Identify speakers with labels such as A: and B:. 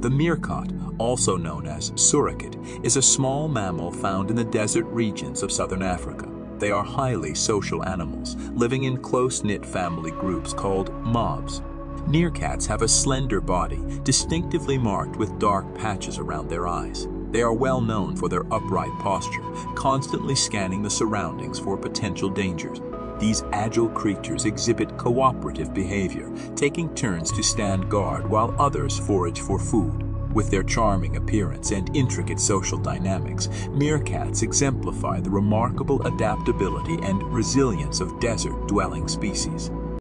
A: The meerkat, also known as suricate, is a small mammal found in the desert regions of southern Africa. They are highly social animals, living in close-knit family groups called mobs. Meerkats have a slender body, distinctively marked with dark patches around their eyes. They are well known for their upright posture, constantly scanning the surroundings for potential dangers. These agile creatures exhibit cooperative behavior, taking turns to stand guard while others forage for food. With their charming appearance and intricate social dynamics, meerkats exemplify the remarkable adaptability and resilience of desert-dwelling species.